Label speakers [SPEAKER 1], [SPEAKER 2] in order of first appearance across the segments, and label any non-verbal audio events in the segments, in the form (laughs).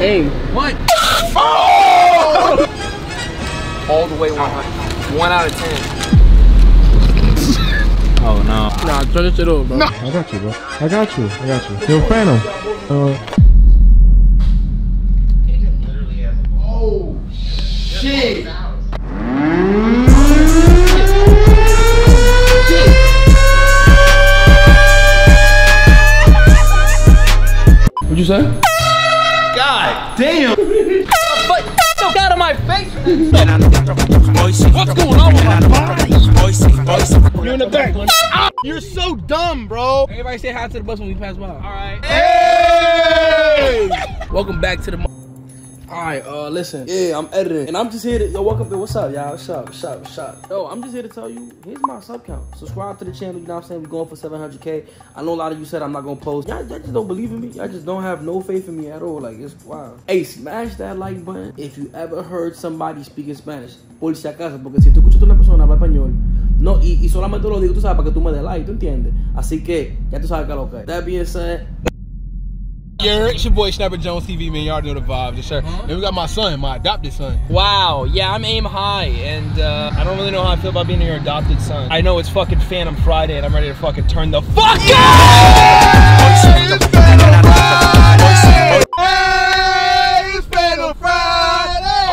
[SPEAKER 1] Aim.
[SPEAKER 2] What? Oh! (laughs) All the way 100. One out of 10.
[SPEAKER 3] Oh no.
[SPEAKER 1] Nah, turn this shit over, bro.
[SPEAKER 4] I got you, bro. I got you. I got you. Yo, Fanum. Uh,
[SPEAKER 1] What'd you say?
[SPEAKER 2] But get out of my face!
[SPEAKER 1] What's going on with my body?
[SPEAKER 4] you in the back. Ah, you're so dumb, bro.
[SPEAKER 1] Everybody say hi to the bus when we pass by.
[SPEAKER 2] Alright.
[SPEAKER 4] Hey!
[SPEAKER 1] Welcome back to the. Mo- All right, uh, listen. Yeah, I'm editing, and I'm just here to yo. Welcome, what's up, y'all? What's up? What's up? What's up? Yo, I'm just here to tell you. Here's my sub count. Subscribe to the channel. You know what I'm saying? We're going for 700k. I know a lot of you said I'm not gonna post. Y'all, y'all just don't believe in me. Y'all just don't have no faith in me at all. Like it's wild. Hey, smash that like button if you ever heard somebody speak in Spanish. Por si acaso, porque si tú escuchas a una persona hablar español. No, y, y solamente lo digo, tú sabes, para que tú me des like, ¿tú entiendes? Así que, ya tú sabes que lo que es. That being said,
[SPEAKER 4] Yeah, it's your boy Snapper Jones TV, man. You already know the vibe, yes, sir.
[SPEAKER 1] Uh-huh.
[SPEAKER 4] Then we got my son, my adopted son.
[SPEAKER 2] Wow, yeah, I'm aim high, and uh, I don't really know how I feel about being your adopted son. I know it's fucking Fanum Friday, and I'm ready to fucking turn the fuck up!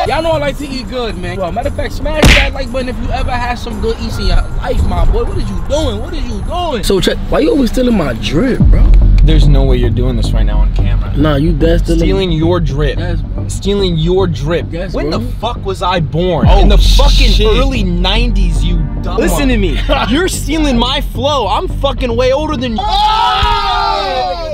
[SPEAKER 1] Y'all know I like to eat good, man. Well, matter of fact, smash that like button if you ever had some good eats in your life, my boy. What is you doing? What is you doing? So, check. Why you always stealing my drip, bro?
[SPEAKER 2] There's no way you're doing this right now on camera.
[SPEAKER 1] Nah, you dead stealing.
[SPEAKER 2] Stealing your drip.
[SPEAKER 1] Yes, bro.
[SPEAKER 2] Stealing your drip.
[SPEAKER 1] Yes,
[SPEAKER 2] when
[SPEAKER 1] bro.
[SPEAKER 2] the fuck was I born?
[SPEAKER 4] Oh,
[SPEAKER 2] In the fucking
[SPEAKER 4] shit.
[SPEAKER 2] early 90s, you dumb Listen to me. You're stealing my flow. I'm fucking way older than you.
[SPEAKER 1] Hey,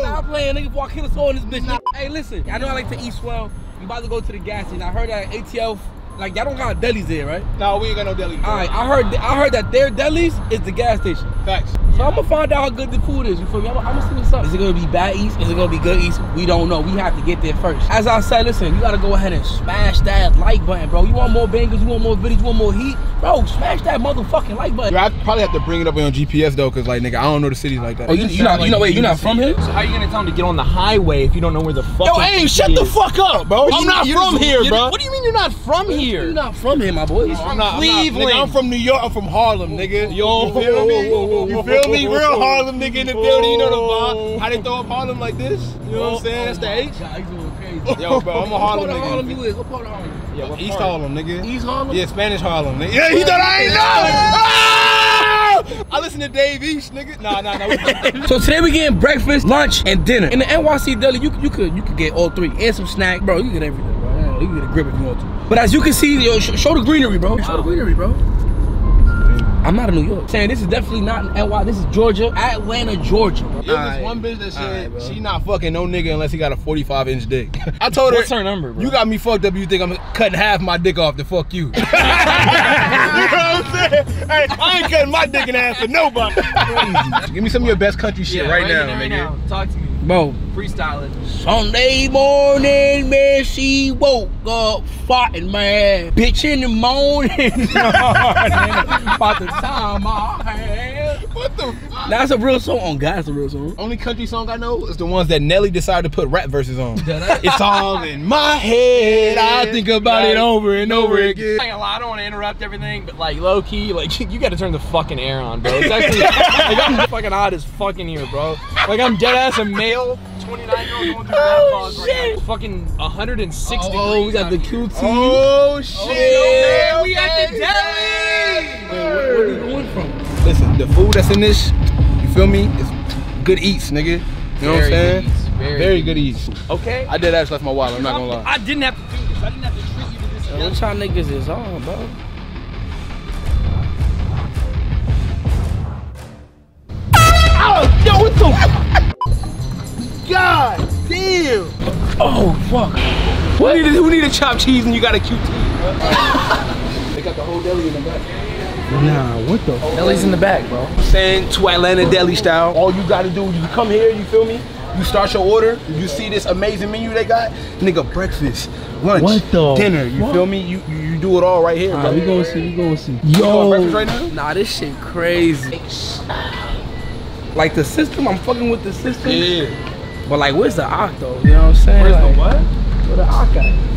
[SPEAKER 1] Stop playing, nigga. Before I kill us all in this bitch. Hey, listen. I know I like to eat swell. I'm about to go to the gas station. I heard that ATL, like y'all don't got delis there, right?
[SPEAKER 4] No, we ain't got no deli.
[SPEAKER 1] All right. I heard. I heard that their delis is the gas station.
[SPEAKER 4] Facts.
[SPEAKER 1] So I'm gonna find out how good the food is. You feel me? I'm, I'm gonna see what's up. Is it gonna be bad eats? Is it gonna be good eats? We don't know. We have to get there first. As I said, listen, you gotta go ahead and smash that like button, bro. You want more bangers? You want more videos? You want more heat? Bro, smash that motherfucking like button.
[SPEAKER 4] Yo, I probably have to bring it up on GPS though, cause like nigga, I don't know the cities like that.
[SPEAKER 1] Oh, you, you not? You know? Wait, you not from here?
[SPEAKER 2] So how are you gonna tell him to get on the highway if you don't know where the fuck?
[SPEAKER 4] Yo, hey, shut the fuck up, bro.
[SPEAKER 2] I'm not
[SPEAKER 4] you
[SPEAKER 2] from
[SPEAKER 4] just-
[SPEAKER 2] here, bro. What do you mean you're not from here?
[SPEAKER 1] You not from here, my boy.
[SPEAKER 4] I'm not, I'm not- nigga, I'm from New York. I'm from Harlem, nigga.
[SPEAKER 2] Yo,
[SPEAKER 4] you feel me?
[SPEAKER 1] whoa, whoa,
[SPEAKER 4] you feel me? Real. Harlem nigga in the building. You know the vibe. How they throw up Harlem like this? You know what I'm saying? That's the H.
[SPEAKER 1] God, crazy.
[SPEAKER 4] Yo, bro, I'm a Harlem nigga.
[SPEAKER 1] What part of Harlem you is? What part of Harlem?
[SPEAKER 2] Yeah,
[SPEAKER 4] East
[SPEAKER 2] part?
[SPEAKER 4] Harlem, nigga.
[SPEAKER 1] East Harlem?
[SPEAKER 4] Yeah, Spanish Harlem, nigga. Yeah, he thought I ain't know. Ah! I listen to Dave East, nigga. Nah, nah, nah. (laughs)
[SPEAKER 1] So today we getting breakfast, lunch, and dinner. In the NYC deli, you, you could you could get all three and some snack, bro. You get everything, bro. You can get a grip if you want to. But as you can see, yo, sh- show the greenery, bro. Show the greenery, bro. I'm not in New York. Saying this is definitely not in NY. This is Georgia, Atlanta, Georgia.
[SPEAKER 4] It was
[SPEAKER 1] Alright.
[SPEAKER 4] one bitch that said
[SPEAKER 1] Alright, bro.
[SPEAKER 4] she not fucking no nigga unless he got a 45 inch dick. (laughs) I told her,
[SPEAKER 2] What's her number, bro?
[SPEAKER 4] you got me fucked up. You think I'm cutting half my dick off to fuck you? (laughs) you know what I'm saying? Hey, I ain't cutting my dick in half for nobody. Give me some of your best country shit right, now, nigga.
[SPEAKER 2] Talk to me.
[SPEAKER 1] Bro,
[SPEAKER 2] Freestyle it.
[SPEAKER 1] Sunday morning, man, she woke up fighting, man. Bitch in the morning. (laughs) (laughs) About the time I had.
[SPEAKER 4] What the fuck?
[SPEAKER 1] That's a real song. Oh, God, that's a real song.
[SPEAKER 4] Only country song I know is the ones that Nelly decided to put rap verses on. It's all in my head. I think about it over and over again.
[SPEAKER 2] Like, I don't want to interrupt everything, but like low key, like (laughs) you got to turn the fucking air on, bro. It's actually (laughs) like I'm fucking hot as fucking here, bro. Like I'm dead ass a male, 29 year old going through menopause oh, right now. Fucking 106
[SPEAKER 1] Oh, oh
[SPEAKER 2] we
[SPEAKER 1] got the
[SPEAKER 2] out here.
[SPEAKER 1] QT.
[SPEAKER 4] Oh, oh shit!
[SPEAKER 2] man, we at the
[SPEAKER 1] Wait, where, where we going from?
[SPEAKER 4] Listen, the food that's in this, you feel me? It's good eats, nigga. You know what I'm saying?
[SPEAKER 2] good eats, very
[SPEAKER 4] good eats.
[SPEAKER 2] Okay.
[SPEAKER 4] I did actually left my wallet. I'm not gonna lie.
[SPEAKER 2] I didn't have to do this. I didn't have to treat you to this.
[SPEAKER 1] Yo, What y'all niggas is on, bro?
[SPEAKER 4] Oh, yo, what the? God damn!
[SPEAKER 1] Oh, fuck.
[SPEAKER 4] Who need, a, who need a chopped cheese and you got a QT? (laughs)
[SPEAKER 1] They got the whole deli in the back. Nah, what the? Deli's in the back, bro.
[SPEAKER 4] I'm saying to Atlanta deli style. All you gotta do, you come here, you feel me? You start your order, you see this amazing menu they got, nigga, breakfast, lunch,
[SPEAKER 1] What the
[SPEAKER 4] dinner, you
[SPEAKER 1] fuck?
[SPEAKER 4] feel me? You, you you do it all right here, bro.
[SPEAKER 1] Alright, we gonna see, we gonna see.
[SPEAKER 4] You
[SPEAKER 1] Yo,
[SPEAKER 4] want breakfast right now?
[SPEAKER 1] Nah, this shit crazy. Like the system, I'm fucking with the system.
[SPEAKER 4] Yeah.
[SPEAKER 1] But like, where's the octo? You know what I'm saying?
[SPEAKER 2] Where's the
[SPEAKER 1] Like,
[SPEAKER 2] what?
[SPEAKER 1] Where the Ak at?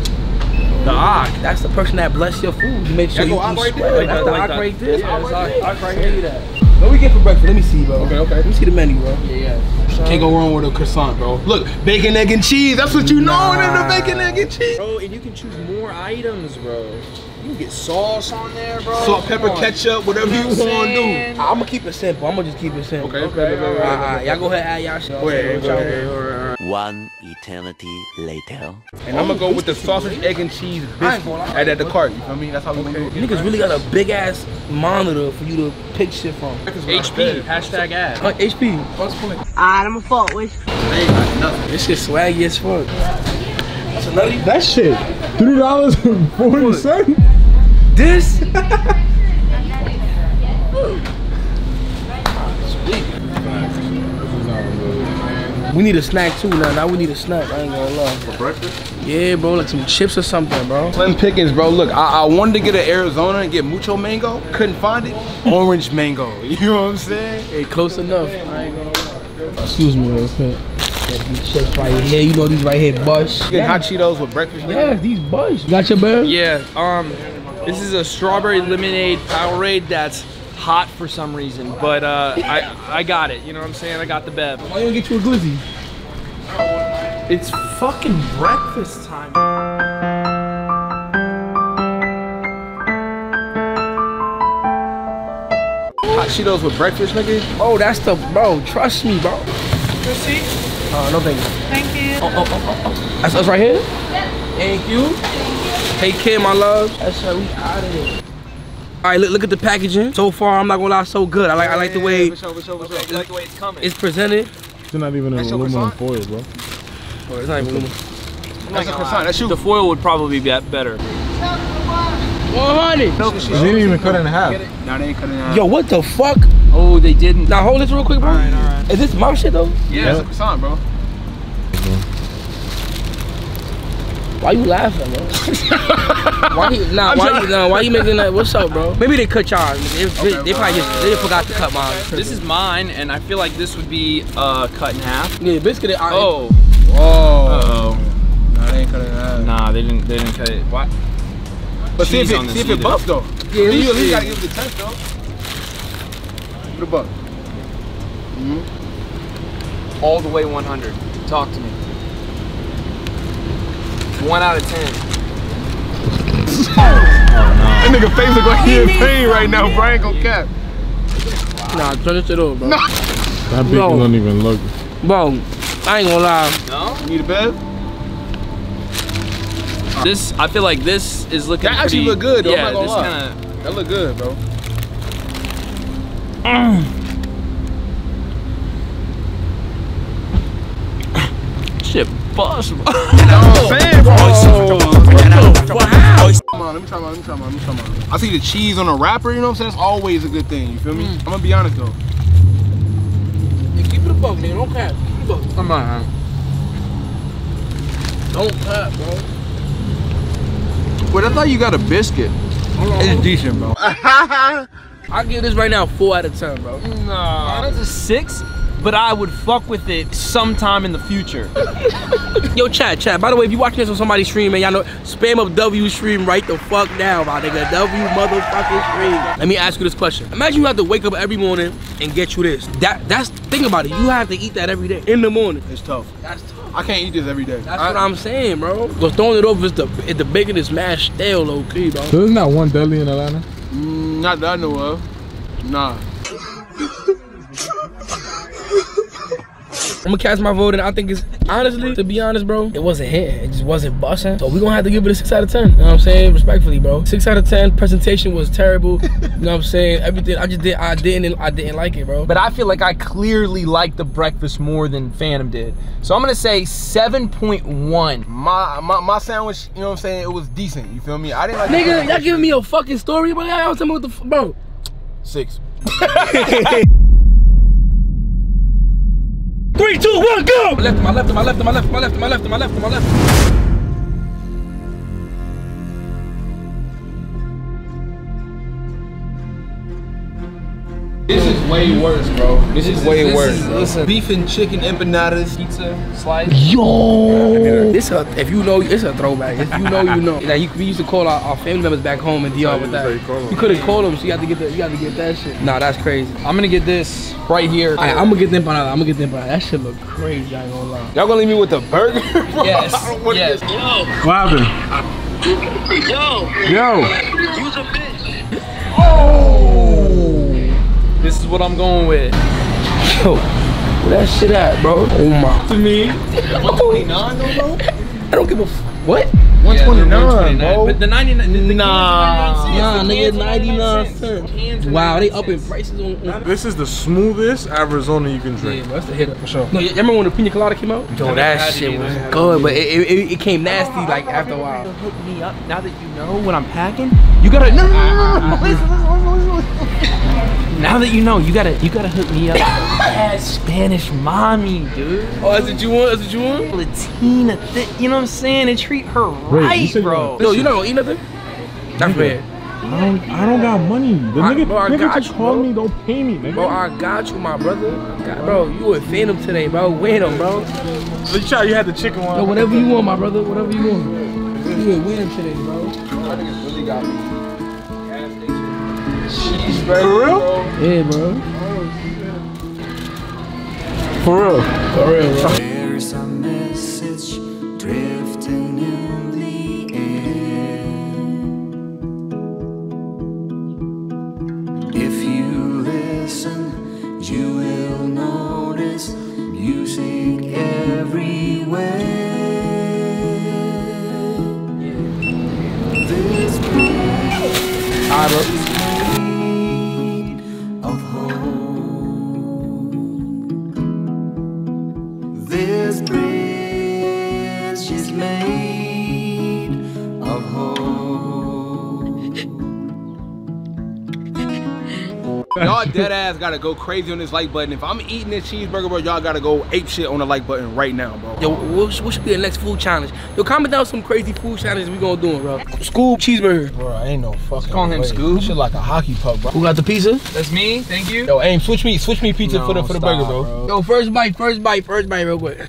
[SPEAKER 2] The Ak.
[SPEAKER 1] That's the person that bless your food. You make sure
[SPEAKER 4] That
[SPEAKER 1] you
[SPEAKER 4] go Ak
[SPEAKER 1] eat
[SPEAKER 4] right
[SPEAKER 1] square.
[SPEAKER 4] there?
[SPEAKER 1] That's
[SPEAKER 2] Like
[SPEAKER 1] the
[SPEAKER 2] that,
[SPEAKER 1] Ak right
[SPEAKER 2] that.
[SPEAKER 1] there.
[SPEAKER 2] Yeah,
[SPEAKER 1] That's
[SPEAKER 2] that's
[SPEAKER 1] Ak-
[SPEAKER 2] Ak
[SPEAKER 1] Ak
[SPEAKER 2] right
[SPEAKER 1] right
[SPEAKER 2] here.
[SPEAKER 1] there. What we get for breakfast? Let me see, bro.
[SPEAKER 4] Okay, okay.
[SPEAKER 1] Let me see the menu, bro.
[SPEAKER 2] Yeah, yeah.
[SPEAKER 4] Can't go wrong with a croissant, bro. Look, bacon, egg, and cheese. That's what you know in the bacon, egg, and cheese.
[SPEAKER 2] Bro, and you can choose more items, bro. You can get sauce on there, bro.
[SPEAKER 4] Salt, pepper,
[SPEAKER 2] on.
[SPEAKER 4] ketchup, whatever you want to do.
[SPEAKER 1] I'm gonna keep it simple. I'm gonna just keep it simple.
[SPEAKER 4] Okay, okay, okay, okay.
[SPEAKER 1] Alright, y'all go ahead, add y'all shit.
[SPEAKER 4] Go ahead, go ahead.
[SPEAKER 3] One eternity later.
[SPEAKER 4] And I'm gonna go with the sausage, egg, and cheese
[SPEAKER 1] I ain't
[SPEAKER 4] biscuit.
[SPEAKER 1] gonna
[SPEAKER 4] at the cart. You feel me? That's how we gonna do it.
[SPEAKER 1] Niggas really got a big ass monitor for you to pick shit from.
[SPEAKER 2] HP, hashtag ad.
[SPEAKER 1] Uh, HP.
[SPEAKER 4] What's Plus point.
[SPEAKER 5] Alright, I'ma fuck with you.
[SPEAKER 1] This shit swaggy as fuck. That's a nutty.
[SPEAKER 6] That shit, three dollars and forty cents.
[SPEAKER 1] This? (laughs) (laughs) We need a snack too now. Now we need a snack. I ain't gonna lie. For breakfast? Yeah, bro. Like some chips or something, bro.
[SPEAKER 4] Slim Pickens, bro. Look, I, I wanted to get an Arizona and get mucho mango. Couldn't find it. Orange mango. (laughs) You know what I'm saying?
[SPEAKER 1] Hey, close enough. I ain't gonna lie. Excuse me real quick. Yeah, these chips right here. You know these right here, Bush.
[SPEAKER 4] Getting hot Cheetos with breakfast.
[SPEAKER 1] Yeah, these Bush. You got your bear?
[SPEAKER 2] Yeah, um, this is a strawberry lemonade Powerade that's hot for some reason, but uh, I I got it. You know what I'm saying? I got the bev.
[SPEAKER 1] Why you don't get you a glizzy?
[SPEAKER 2] It's fucking breakfast time.
[SPEAKER 4] Hot Cheetos with breakfast, nigga.
[SPEAKER 1] Oh, that's the bro. Trust me, bro.
[SPEAKER 5] Receipt?
[SPEAKER 1] Uh, no thank you.
[SPEAKER 5] Thank you.
[SPEAKER 1] Oh, oh, oh, oh, oh. That's us right here? Thank you. Take care, my love. That's how we out of here. All right, look, look at the packaging. So far, I'm not gonna lie, so good. I like, I like the way
[SPEAKER 4] For sure, for sure, for sure.
[SPEAKER 2] You like the way it's coming?
[SPEAKER 1] it's presented.
[SPEAKER 6] It's not even an aluminum
[SPEAKER 4] croissant?
[SPEAKER 6] foil, bro.
[SPEAKER 1] Oh, it's not even aluminum.
[SPEAKER 4] That's a croissant. That's you.
[SPEAKER 2] the foil would probably be better.
[SPEAKER 1] 100.
[SPEAKER 6] They didn't even cut it in half.
[SPEAKER 4] Nah, they ain't cutting out.
[SPEAKER 1] Yo, what the fuck?
[SPEAKER 2] Oh, they didn't.
[SPEAKER 1] Now hold this real quick, bro.
[SPEAKER 2] Alright, alright.
[SPEAKER 1] Is this my shit though?
[SPEAKER 4] Yeah, it's a croissant, bro.
[SPEAKER 1] Why you laughing, bro? (laughs) why you, nah, why you, nah, why you making that? What's up, bro? Maybe they cut y'all. They, they, they probably just they forgot to cut mine.
[SPEAKER 2] This is mine, and I feel like this would be uh, cut in half.
[SPEAKER 1] yeah, basically. I,
[SPEAKER 2] Oh,
[SPEAKER 4] Whoa.
[SPEAKER 2] uh
[SPEAKER 4] Nah, they ain't cutting out.
[SPEAKER 2] oh. Nah, they didn't. They didn't cut it. What?
[SPEAKER 4] But see if it,
[SPEAKER 2] this
[SPEAKER 4] see if it
[SPEAKER 2] either.
[SPEAKER 4] buffs though.
[SPEAKER 1] Yeah,
[SPEAKER 4] you
[SPEAKER 1] let
[SPEAKER 4] at least
[SPEAKER 1] see.
[SPEAKER 4] gotta give it a test though. Put a buck.
[SPEAKER 2] all the way 100. Talk to me. One out of ten.
[SPEAKER 4] That nigga face look like he in pain right now, Brian gon' cap.
[SPEAKER 1] nah, turn this shit over, bro.
[SPEAKER 6] That bacon
[SPEAKER 1] No.
[SPEAKER 6] don't even look.
[SPEAKER 1] Bro, I ain't gonna lie.
[SPEAKER 2] No.
[SPEAKER 4] Need a bed?
[SPEAKER 2] This, I feel like this is looking.
[SPEAKER 4] That actually
[SPEAKER 2] pretty-
[SPEAKER 4] look good, though, I'm
[SPEAKER 2] Yeah,
[SPEAKER 4] not gonna
[SPEAKER 2] this
[SPEAKER 4] lie.
[SPEAKER 2] kind of.
[SPEAKER 4] That look good, bro.
[SPEAKER 2] Shit, bust. bro.
[SPEAKER 4] I'm bro.
[SPEAKER 1] Wow.
[SPEAKER 4] Come on, let me try mine, let me try mine, let me try mine. I see the cheese on a wrapper, you know what I'm saying? That's always a good thing, you feel me? Mm. I'm gonna be honest though.
[SPEAKER 1] Hey, keep it a buck, nigga. Don't cap. Keep it a buck.
[SPEAKER 2] Come on.
[SPEAKER 1] Don't cap, bro.
[SPEAKER 4] But I thought you got a biscuit. It's decent, bro. (laughs)
[SPEAKER 1] I give this right now four out of ten, bro.
[SPEAKER 2] No. That's a six, but I would fuck with it sometime in the future.
[SPEAKER 1] Yo, chat, chat. By the way, if you watching this on somebody's stream, man, y'all know spam up W stream right the fuck now, my nigga. W motherfucking stream. Let me ask you this question. Imagine you have to wake up every morning and get you this. That that's think about it. You have to eat that every day in the morning.
[SPEAKER 4] It's tough.
[SPEAKER 1] That's tough.
[SPEAKER 4] I can't eat this every day.
[SPEAKER 1] That's
[SPEAKER 4] I-
[SPEAKER 1] what I'm saying, bro. Cause throwing it over is the if the bacon is mashed stale, low key, bro.
[SPEAKER 6] So isn't one deli in Atlanta?
[SPEAKER 4] Mm, not that I know of. Nah.
[SPEAKER 1] Gonna cast my vote, and I think it's honestly, to be honest, bro, it wasn't hitting. It just wasn't busting. So we gonna have to give it a six out of ten. You know what I'm saying? Respectfully, bro. Six out of ten. Presentation was terrible. you know what I'm saying? Everything. I just did. I didn't. I didn't like it, bro.
[SPEAKER 2] But I feel like I clearly like the breakfast more than Fanum did. So I'm gonna say 7.1.
[SPEAKER 4] My, my my sandwich, you know what I'm saying? It was decent. You feel me? I didn't like
[SPEAKER 1] Nigga, y'all giving me a fucking story, but y'all tell me what the bro.
[SPEAKER 4] six. (laughs)
[SPEAKER 1] Three, two, one, go! My left, my left, my left, my left, my left, my left, my left, my left.
[SPEAKER 4] Way worse, bro. This, is way
[SPEAKER 2] this
[SPEAKER 4] worse.
[SPEAKER 2] is- listen.
[SPEAKER 4] Beef and chicken empanadas.
[SPEAKER 2] Pizza slice.
[SPEAKER 1] Yo, this a if you know it's a throwback. If you know, you know. Like you, we used to call our, our family members back home in DR with that.
[SPEAKER 6] you.
[SPEAKER 1] You couldn't call them, so you had to get the, you had to get that shit. Nah, that's crazy.
[SPEAKER 2] I'm gonna get this right here.
[SPEAKER 1] Alright, I'm gonna get them empanada. I'm gonna get them empanada. That shit look crazy. I ain't gonna lie.
[SPEAKER 4] Y'all gonna leave me with the burger? (laughs) bro?
[SPEAKER 2] Yes.
[SPEAKER 4] I don't want
[SPEAKER 2] yes.
[SPEAKER 4] this.
[SPEAKER 6] What happened?
[SPEAKER 5] Yo,
[SPEAKER 6] Yo.
[SPEAKER 5] use a bitch.
[SPEAKER 2] This is what I'm going with.
[SPEAKER 1] Yo, where that shit at, bro? Oh my.
[SPEAKER 2] To me. (laughs)
[SPEAKER 4] 129 though, bro?
[SPEAKER 1] I don't give a f- what?
[SPEAKER 4] 129, bro.
[SPEAKER 2] But the 99. The, the
[SPEAKER 4] Nah.
[SPEAKER 1] Nah, nigga, 99
[SPEAKER 2] cents.
[SPEAKER 1] cents. Wow, they
[SPEAKER 2] 99
[SPEAKER 1] up in prices on. on
[SPEAKER 6] This is the smoothest Arizona you can drink.
[SPEAKER 1] bro, that's the hitter for sure. No, you remember when the pina colada came out? Yo,
[SPEAKER 2] haven't
[SPEAKER 1] that shit was good, but it, it, it, it came nasty like after a while.
[SPEAKER 2] Hook me up now that you know what I'm packing. You gotta no no no no. no. Listen, listen. Now that you know, you gotta you gotta hook me up. That Spanish mommy, dude.
[SPEAKER 1] Oh, that's what you want? That's what you want?
[SPEAKER 2] Latina, thi- you know what I'm saying? And treat her
[SPEAKER 6] you
[SPEAKER 2] right,
[SPEAKER 6] you
[SPEAKER 2] bro.
[SPEAKER 1] Yo, you not gonna eat nothing? That's fair.
[SPEAKER 6] I don't, I don't got money. The
[SPEAKER 1] I-
[SPEAKER 6] nigga,
[SPEAKER 1] bro, I
[SPEAKER 6] nigga
[SPEAKER 1] got
[SPEAKER 6] just
[SPEAKER 1] you,
[SPEAKER 6] called
[SPEAKER 1] bro.
[SPEAKER 6] me, don't pay me, nigga.
[SPEAKER 1] Bro, I got you, my brother. I got- bro, you with Fanum today, bro. Win him, bro.
[SPEAKER 6] So you, try, you had the chicken one.
[SPEAKER 1] Yo, whatever you want, my brother. Whatever you want. You with Win today, bro.
[SPEAKER 6] For real?
[SPEAKER 1] Yeah, bro. For real. For real, bro.
[SPEAKER 7] There's a message drifting
[SPEAKER 4] dead ass gotta go crazy on this like button. If I'm eating this cheeseburger, bro, y'all gotta go ape shit on the like button right now, bro.
[SPEAKER 1] Yo, what, what should be the next food challenge? Yo, comment down some crazy food challenges we gonna do, bro. Scoop cheeseburger.
[SPEAKER 4] Bro, I ain't no fucking.
[SPEAKER 2] Call him
[SPEAKER 4] way.
[SPEAKER 2] Scoob.
[SPEAKER 4] Shit like a hockey puck, bro.
[SPEAKER 1] Who got the pizza?
[SPEAKER 2] That's me. Thank you.
[SPEAKER 4] Yo, aim, switch me, switch me pizza for the for the
[SPEAKER 2] stop,
[SPEAKER 4] burger, bro.
[SPEAKER 1] Yo, first bite, first bite, first bite, real quick.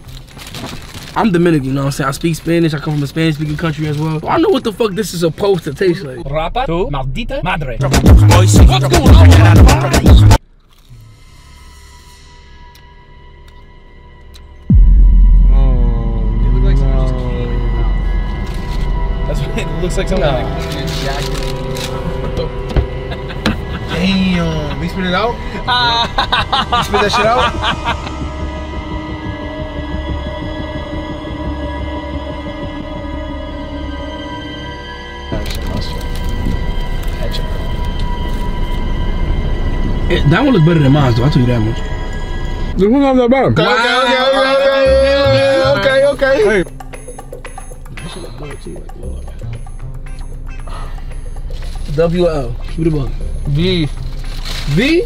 [SPEAKER 1] I'm Dominican, you know what I'm saying? I speak Spanish. I come from a Spanish speaking country as well. I know what the fuck this is supposed to taste like.
[SPEAKER 2] Rapa tu maldita madre.
[SPEAKER 1] What's going on?
[SPEAKER 2] Looks like someone just came in your mouth. That's what it looks like. Someone like put an.
[SPEAKER 4] Damn, we spit it out. you spit that shit out. (laughs)
[SPEAKER 1] Eh, That one looks better than mine, though. I'll tell you that much.
[SPEAKER 6] This one's not that bad.
[SPEAKER 4] Okay, okay, okay, okay, okay, okay. okay.
[SPEAKER 6] Hey,
[SPEAKER 1] W or L? Keep it above.
[SPEAKER 2] V.
[SPEAKER 1] V?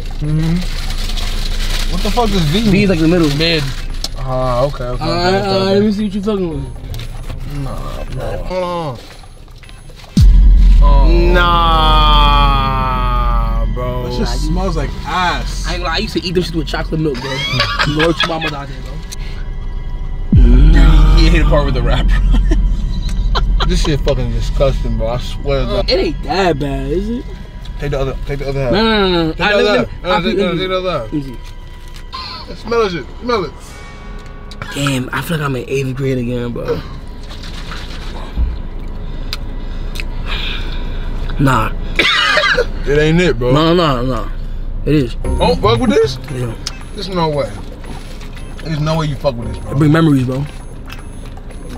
[SPEAKER 4] What the fuck is V?
[SPEAKER 1] V is like the middle.
[SPEAKER 2] Mid.
[SPEAKER 4] Ah, okay, okay.
[SPEAKER 1] Alright,
[SPEAKER 4] okay,
[SPEAKER 1] alright, let me see what you're fucking with.
[SPEAKER 4] Hold on. Nah, bro.
[SPEAKER 6] this just smells like ass.
[SPEAKER 1] I ain't gonna lie, I used to eat them shit with chocolate milk, bro. (laughs) Lord to mama out there, bro.
[SPEAKER 2] He hit a part with the rapper. (laughs)
[SPEAKER 4] This shit fucking disgusting, bro. I swear to uh, God.
[SPEAKER 1] It ain't that bad, is it?
[SPEAKER 4] Take the other, take the other half.
[SPEAKER 1] No, no, no, no.
[SPEAKER 4] Take
[SPEAKER 1] Alright,
[SPEAKER 4] the other half. No, take no, take the other half.
[SPEAKER 1] Easy.
[SPEAKER 4] Smell it, smell it.
[SPEAKER 1] Damn, I feel like I'm in eighth grade again, bro. Nah, (coughs)
[SPEAKER 4] It ain't it, bro.
[SPEAKER 1] no, no, no. It is.
[SPEAKER 4] Don't fuck with this?
[SPEAKER 1] Yeah.
[SPEAKER 4] There's no way. There's no way you fuck with this,
[SPEAKER 1] It
[SPEAKER 4] bro.
[SPEAKER 1] bring memories, bro.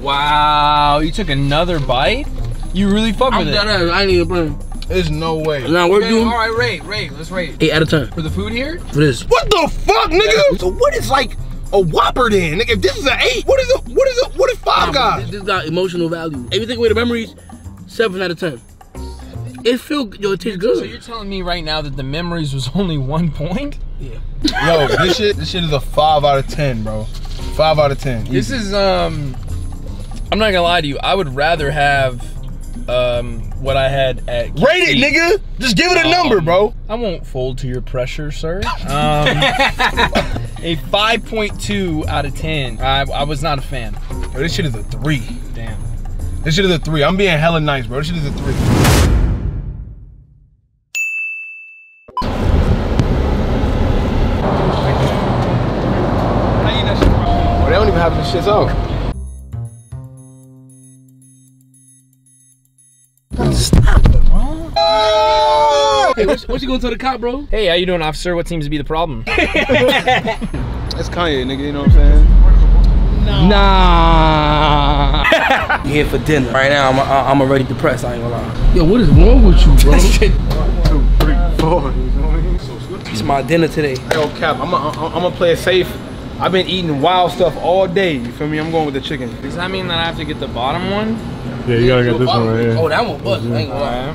[SPEAKER 2] Wow, you took another bite? You really fuck
[SPEAKER 1] I'm
[SPEAKER 2] with
[SPEAKER 1] dead
[SPEAKER 2] it.
[SPEAKER 1] ass. I ain't even playing.
[SPEAKER 4] There's no way.
[SPEAKER 1] Now we're
[SPEAKER 2] Okay,
[SPEAKER 1] doing
[SPEAKER 2] all right, rate, rate. Let's rate.
[SPEAKER 1] eight out of ten
[SPEAKER 2] For the food here?
[SPEAKER 1] for this.
[SPEAKER 4] What the fuck, nigga? So what is like a Whopper then? Nigga, if this is an eight, what is it? What is it? What is five
[SPEAKER 1] This,
[SPEAKER 4] guys?
[SPEAKER 1] this got emotional value. If you take away the memories, seven out of ten. It feel yo, it tastes good.
[SPEAKER 2] So you're telling me right now that the memories was (laughs) only one point?
[SPEAKER 1] Yeah.
[SPEAKER 4] Yo, this shit, this shit is a five out of ten, bro. Five out of ten.
[SPEAKER 2] This is um I'm not gonna lie to you, I would rather have um, what I had at
[SPEAKER 4] Rate it, nigga. Just give it a number, bro.
[SPEAKER 2] I won't fold to your pressure, sir. Um, (laughs) a 5.2 out of 10. I, I was not a fan.
[SPEAKER 4] Bro, this shit is a three.
[SPEAKER 2] Damn.
[SPEAKER 4] This shit is a three. I'm being hella nice, bro. This shit is a three. Bro, they don't even have this shit out.
[SPEAKER 1] Hey, what, what you gonna tell the cop, bro?
[SPEAKER 2] Hey, how you doing, officer? What seems to be the problem? (laughs)
[SPEAKER 4] That's Kanye, nigga. You know what I'm saying?
[SPEAKER 1] Nah. you (laughs) here for dinner. Right now, I'm, I'm already depressed, I ain't gonna lie. Yo, what is wrong with you, bro? It's my dinner today.
[SPEAKER 4] Yo, Cap, I'm gonna play it safe. I've been eating wild stuff all day. You feel me? I'm going with the chicken.
[SPEAKER 2] Does that mean that I have to get the bottom one?
[SPEAKER 6] Yeah, you gotta get this one right here.
[SPEAKER 1] Oh, that one bust. I ain't gonna lie.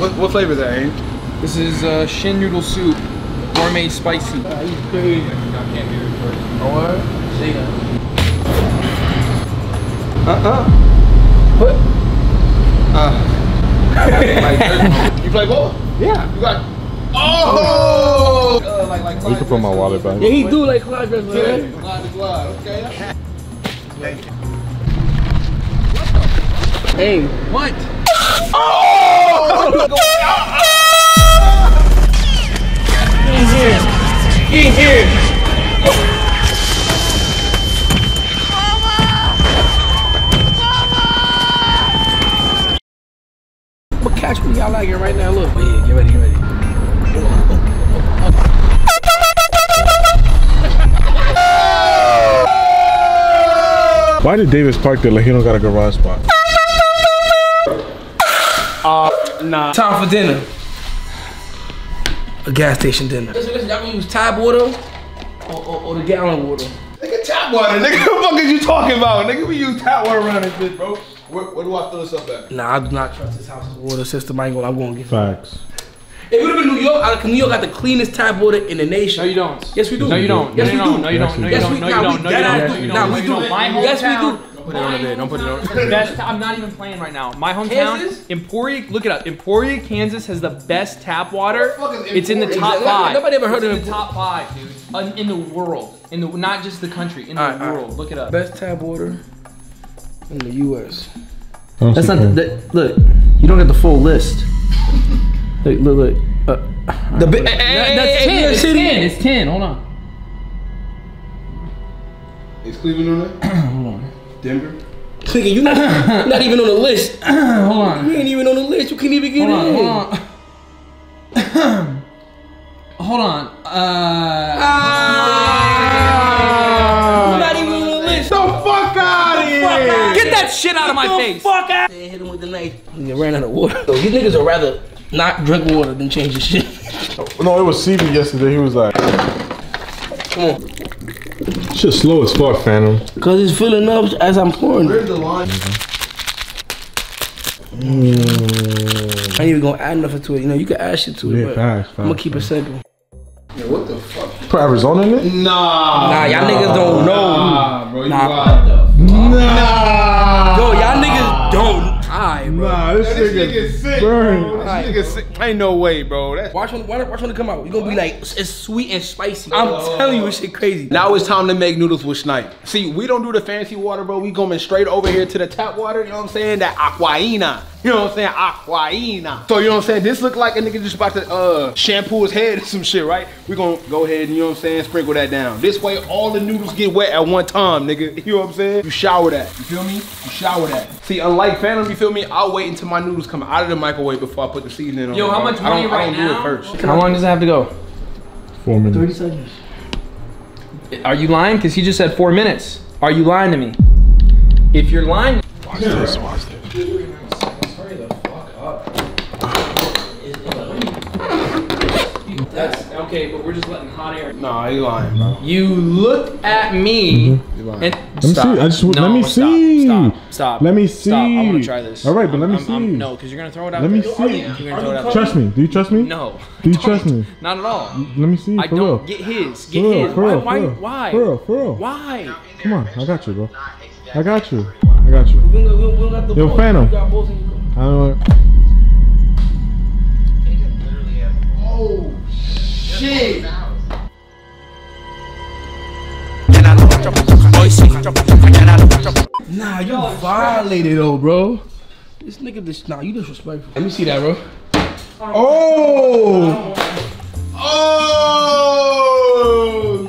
[SPEAKER 4] What, what flavor is that, Aim?
[SPEAKER 2] This is uh, shin noodle soup, gourmet spicy. Uh huh. What? Uh.
[SPEAKER 4] You play ball? Yeah. You got. Oh! Uh, like, like
[SPEAKER 6] You can put my wallet back.
[SPEAKER 1] Yeah, he do like Clyde Drexler, man.
[SPEAKER 4] Glide to glide, okay?
[SPEAKER 1] Hey,
[SPEAKER 2] What?
[SPEAKER 1] he here. But catch me, y'all like it right now. Look,
[SPEAKER 6] Why did Davis park there like he don't got a garage spot? Uh, nah.
[SPEAKER 1] Time for dinner. A gas station dinner. Listen, listen, y'all gonna use Tide water or, or, or the gallon water?
[SPEAKER 4] Nigga, tap water, nigga. (laughs) What the fuck is you talking about? Nigga, we use tap water around this bitch, bro. Where, where do I fill this up at?
[SPEAKER 1] Nah, I do not trust this house's water system. I ain't gonna, I'm gonna get
[SPEAKER 6] Facts.
[SPEAKER 1] If it would have been New York, I, New York got the cleanest tap water in the nation.
[SPEAKER 2] No, you don't.
[SPEAKER 1] Yes, we do.
[SPEAKER 2] No, you don't.
[SPEAKER 1] Yes,
[SPEAKER 2] no,
[SPEAKER 1] we
[SPEAKER 2] no,
[SPEAKER 1] do.
[SPEAKER 2] no, you don't. No, you
[SPEAKER 1] Yes,
[SPEAKER 2] don't.
[SPEAKER 1] we-
[SPEAKER 2] No, you don't.
[SPEAKER 1] we
[SPEAKER 2] No, you don't.
[SPEAKER 1] ass
[SPEAKER 2] No,
[SPEAKER 1] do.
[SPEAKER 2] you don't.
[SPEAKER 1] we
[SPEAKER 2] No, you
[SPEAKER 1] do.
[SPEAKER 2] don't. My
[SPEAKER 1] Yes, we
[SPEAKER 2] hometown.
[SPEAKER 1] do.
[SPEAKER 4] Don't put it on the bed. Don't put it on.
[SPEAKER 2] Best. I'm not even playing right now. My hometown,
[SPEAKER 1] Kansas?
[SPEAKER 2] Emporia. Look it up. Emporia, Kansas has the best tap water.
[SPEAKER 4] What the fuck is
[SPEAKER 2] It's in the top
[SPEAKER 1] Exactly.
[SPEAKER 2] five.
[SPEAKER 1] Nobody ever heard
[SPEAKER 2] it's
[SPEAKER 1] of
[SPEAKER 2] in the top five, dude. Uh, in the world, in the not just the country, in the
[SPEAKER 1] Alright, alright.
[SPEAKER 2] world. Look it up.
[SPEAKER 1] Best tap water in the U.S.
[SPEAKER 6] I don't
[SPEAKER 1] That's
[SPEAKER 6] see
[SPEAKER 1] not
[SPEAKER 6] Ken.
[SPEAKER 1] the, the look. You don't get the full list. Look, look, look. Uh, the bi-
[SPEAKER 2] That- that's ten. It's ten. It's ten. Hold on.
[SPEAKER 4] Is Cleveland on there? (clears throat) Hold on. Denver?
[SPEAKER 1] Nigga, you not, you not even on the list. (clears throat)
[SPEAKER 2] Hold on.
[SPEAKER 1] You ain't even on the list. You can't even get
[SPEAKER 2] Hold on.
[SPEAKER 1] in.
[SPEAKER 2] Hold on. (clears throat) hold on. Uh.
[SPEAKER 1] You not even on the list.
[SPEAKER 4] The fuck out of here!
[SPEAKER 2] Get that shit out of my
[SPEAKER 1] the
[SPEAKER 2] face.
[SPEAKER 1] fuck out. They hit him with the knife. You ran out of water. So you niggas would rather not drink water then change the shit.
[SPEAKER 6] No, it was CV yesterday. He was like,
[SPEAKER 1] Come on.
[SPEAKER 6] shit slow as fuck, Fanum.
[SPEAKER 1] Cause it's filling up as I'm pouring.
[SPEAKER 4] Where's the line? Mm.
[SPEAKER 1] I ain't even gonna add nothing to it. You know, you can add shit to it,
[SPEAKER 6] Yeah,
[SPEAKER 1] but
[SPEAKER 6] facts,
[SPEAKER 1] I'm gonna
[SPEAKER 6] facts,
[SPEAKER 1] keep it simple.
[SPEAKER 4] Yeah, what the fuck?
[SPEAKER 6] Put Arizona in it?
[SPEAKER 4] Nah.
[SPEAKER 1] Nah, y'all niggas don't know.
[SPEAKER 4] Nah, bro. You
[SPEAKER 1] Nah.
[SPEAKER 4] wild.
[SPEAKER 6] Nah.
[SPEAKER 1] Yo,
[SPEAKER 6] nigga.
[SPEAKER 4] sick,
[SPEAKER 6] burn.
[SPEAKER 4] bro. This nigga's sick. Ain't no way, bro. That's
[SPEAKER 1] Watch when, watch when it come out. You gonna be like, it's sweet and spicy. I'm telling you, this shit crazy.
[SPEAKER 4] Now it's time to make noodles with Snipah. See, we don't do the fancy water, bro. We going straight over here to the tap water. You know what I'm saying? That aquaina. You know what I'm saying? Aquaina. So you know what I'm saying? This look like a nigga just about to uh shampoo his head or some shit, right? We gonna go ahead and you know what I'm saying? Sprinkle that down. This way, all the noodles get wet at one time, nigga. (laughs) You know what I'm saying? You shower that. You feel me? You shower that. See, unlike Fanum, you feel me? I'll wait until my noodles come out of the microwave before I put the seasoning on.
[SPEAKER 2] Yo, how
[SPEAKER 4] bro.
[SPEAKER 2] much
[SPEAKER 4] I don't-
[SPEAKER 2] money
[SPEAKER 4] I
[SPEAKER 2] right
[SPEAKER 4] don't
[SPEAKER 2] now?
[SPEAKER 4] do it first.
[SPEAKER 2] How long does it have to go?
[SPEAKER 6] Four minutes.
[SPEAKER 1] 30 seconds.
[SPEAKER 2] Are you lying? Because he just said four minutes. Are you lying to me? If you're lying,
[SPEAKER 6] Watch this, watch this.
[SPEAKER 2] That's okay. But we're just letting hot air.
[SPEAKER 4] Nah, you lying, bro.
[SPEAKER 2] You look at me mm-hmm.
[SPEAKER 4] You lying.
[SPEAKER 2] and
[SPEAKER 6] Let me
[SPEAKER 2] stop.
[SPEAKER 6] see. I just
[SPEAKER 2] no,
[SPEAKER 6] let me
[SPEAKER 2] stop,
[SPEAKER 6] see.
[SPEAKER 2] Stop. Stop.
[SPEAKER 6] Let me
[SPEAKER 2] Stop. I want
[SPEAKER 6] see.
[SPEAKER 2] to try this.
[SPEAKER 6] All right, but let me
[SPEAKER 2] I'm- I'm-
[SPEAKER 6] see.
[SPEAKER 2] no, because you're gonna throw it out.
[SPEAKER 6] Let me
[SPEAKER 2] there.
[SPEAKER 6] see.
[SPEAKER 2] You're gonna throw it out.
[SPEAKER 6] Trust me. Do you trust me?
[SPEAKER 2] No.
[SPEAKER 6] Do you (laughs) trust me?
[SPEAKER 2] Not at all.
[SPEAKER 6] Let me see.
[SPEAKER 2] I
[SPEAKER 6] for
[SPEAKER 2] don't
[SPEAKER 6] real.
[SPEAKER 2] get his. Get
[SPEAKER 6] real,
[SPEAKER 2] his.
[SPEAKER 6] for real,
[SPEAKER 2] why?
[SPEAKER 6] for
[SPEAKER 2] Why?
[SPEAKER 6] real.
[SPEAKER 2] Why?
[SPEAKER 6] For real, for real.
[SPEAKER 2] Why?
[SPEAKER 6] Come on, I got you, bro. I got you. I got you.
[SPEAKER 1] We don't, we don't got the
[SPEAKER 6] Yo,
[SPEAKER 1] balls.
[SPEAKER 6] Fanum.
[SPEAKER 1] You got balls in your.
[SPEAKER 6] I don't know.
[SPEAKER 4] Shit.
[SPEAKER 1] Nah, you violated though, bro. This nigga, this nah, you disrespectful. Let me see that, bro.
[SPEAKER 4] Oh. Oh.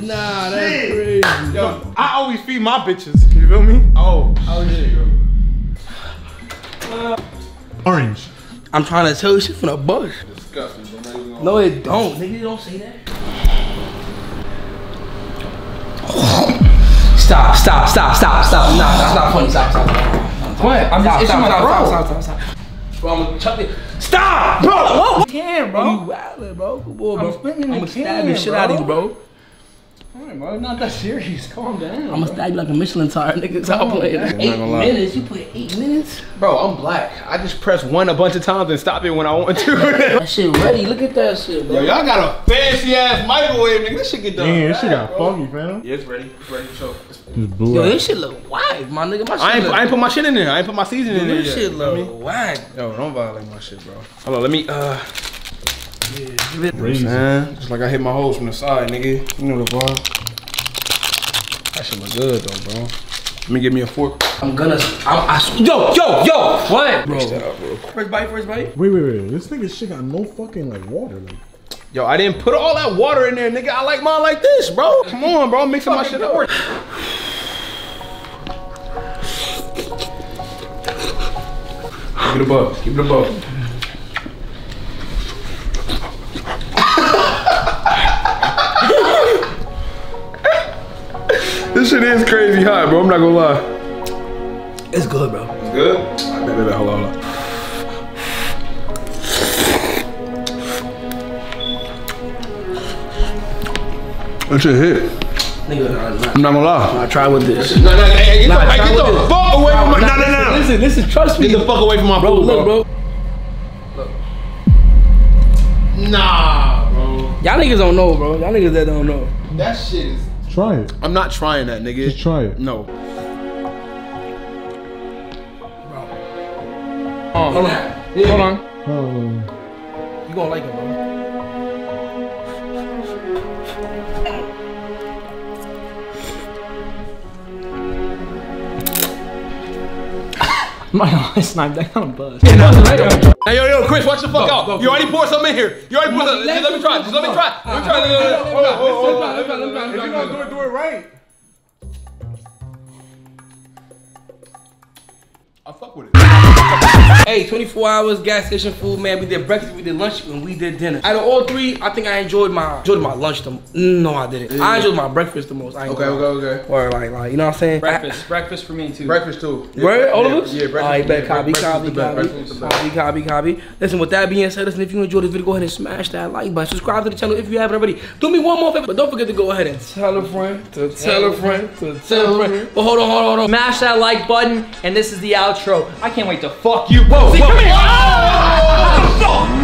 [SPEAKER 1] Nah, that's crazy.
[SPEAKER 4] Yo, I always feed my bitches. You feel me? Oh. Oh yeah.
[SPEAKER 6] Orange.
[SPEAKER 1] I'm trying to tell you shit from the bush.
[SPEAKER 4] Disgusting. Bro. Not even gonna-
[SPEAKER 1] No, it don't. Nigga, you don't say that. Stop, stop, stop, stop, stop. Nah, that's not funny. Stop, stop, stop.
[SPEAKER 2] What? I'm just itching my
[SPEAKER 1] stop,
[SPEAKER 2] throat.
[SPEAKER 1] stop, stop, stop, stop. Bro, I'm gonna chuck it. Stop, bro. What?
[SPEAKER 2] You can,
[SPEAKER 1] Bro, you wildin', bro. Come on, bro.
[SPEAKER 2] I'm
[SPEAKER 1] I'm gonna stab the shit out of you,
[SPEAKER 2] bro.
[SPEAKER 1] Bro.
[SPEAKER 2] Alright, bro, not that serious. Calm down.
[SPEAKER 1] I'm gonna stab you like a Michelin tire, nigga. Stop playing.
[SPEAKER 4] I'm not
[SPEAKER 1] Eight minutes? You put eight minutes?
[SPEAKER 4] Bro, I'm black. I just press one a bunch of times and stop it when I want to. (laughs)
[SPEAKER 1] That shit ready. Look at that shit, bro.
[SPEAKER 4] Yo, y'all got a fancy ass microwave, nigga. This shit get done.
[SPEAKER 6] Damn, this shit got
[SPEAKER 4] bro.
[SPEAKER 6] foggy, fam.
[SPEAKER 4] Yeah, it's ready. It's ready to show.
[SPEAKER 6] Just blew
[SPEAKER 1] Yo, this shit look whack, my nigga. My shit
[SPEAKER 4] I ain't,
[SPEAKER 1] look,
[SPEAKER 4] I ain't put my shit in there. I ain't put my seasoning in there
[SPEAKER 1] this shit
[SPEAKER 4] You know what
[SPEAKER 1] look
[SPEAKER 4] mean?
[SPEAKER 1] whack.
[SPEAKER 4] Yo, don't violate my shit, bro. Hold on, let me, uh,
[SPEAKER 6] Crazy.
[SPEAKER 4] man. Just like I hit my holes from the side, nigga. You know the vibe. That shit look good, though, bro. Let me give me a fork.
[SPEAKER 1] I'm gonna. I'm, I, yo, yo, yo.
[SPEAKER 2] What?
[SPEAKER 1] Bro.
[SPEAKER 4] Shut up, bro.
[SPEAKER 1] First bite, first bite.
[SPEAKER 6] Wait, wait, wait. This nigga shit got no fucking like water. Like,
[SPEAKER 4] Yo, I didn't put all that water in there, nigga. I like mine like this, bro. Come on, bro. I'm mixing my shit up. Give it above. Give it a this shit is crazy hot, bro. I'm not gonna lie.
[SPEAKER 1] It's good, bro.
[SPEAKER 4] It's good? I bet, bet, bet. Hold on, hold on. That shit hit.
[SPEAKER 1] Nigga, nah, nah.
[SPEAKER 4] I'm not gonna lie.
[SPEAKER 1] I try with this.
[SPEAKER 4] No, no, hey, get,
[SPEAKER 1] Nah,
[SPEAKER 4] the, hey,
[SPEAKER 1] try
[SPEAKER 4] get
[SPEAKER 1] with
[SPEAKER 4] the
[SPEAKER 1] this.
[SPEAKER 4] fuck away from my. No,
[SPEAKER 1] Nah,
[SPEAKER 4] no, no, no.
[SPEAKER 1] Listen, listen, trust me.
[SPEAKER 4] Get the fuck away from my
[SPEAKER 1] bro,
[SPEAKER 4] food,
[SPEAKER 1] look, bro.
[SPEAKER 4] Nah, bro.
[SPEAKER 1] Y'all niggas don't know, bro. Y'all niggas that don't know.
[SPEAKER 4] That shit is.
[SPEAKER 6] Try it.
[SPEAKER 4] I'm not trying that, nigga.
[SPEAKER 6] Just try it.
[SPEAKER 4] No. Oh.
[SPEAKER 2] Hold on. Hold on.
[SPEAKER 6] Oh,
[SPEAKER 1] You gonna like it, bro. (laughs)
[SPEAKER 2] My eye sniped. That kind of buzz.
[SPEAKER 4] Hey, yo, yo, Chris, watch the fuck out. you already poured something in here. You already poured something. Just let me try. Just let me try. Let me try. Let me try. Hold on, hold on, hold on. If you gonna do it, do it right. I fuck with it.
[SPEAKER 1] Hey, 24 hours gas station food, man. We did breakfast, we did lunch, and we did dinner. Out of all three, I think I enjoyed my enjoyed my lunch the most. No, I didn't. I enjoyed my breakfast the most. I
[SPEAKER 4] Okay, okay, okay.
[SPEAKER 1] Or like, like, you know what I'm saying?
[SPEAKER 2] Breakfast. Breakfast for me too.
[SPEAKER 4] Breakfast too.
[SPEAKER 1] Right, all of us?
[SPEAKER 4] Yeah, breakfast.
[SPEAKER 1] Alright, bet,
[SPEAKER 4] yeah,
[SPEAKER 1] copy,
[SPEAKER 4] breakfast
[SPEAKER 1] copy,
[SPEAKER 4] is the best.
[SPEAKER 1] copy,
[SPEAKER 4] Breakfast is the best.
[SPEAKER 1] copy, copy, copy. Listen, with that being said, listen, if you enjoyed this video, go ahead and smash that like button. Subscribe to the channel if you haven't already. Do me one more favor, but don't forget to go ahead and tell a friend, to tell a friend, to tell a friend. But hold on, hold on, hold on.
[SPEAKER 2] Smash that like button, and this is the outro. I can't wait to fuck you. Whoa,
[SPEAKER 1] See,
[SPEAKER 2] whoa.
[SPEAKER 1] come here.
[SPEAKER 2] Oh!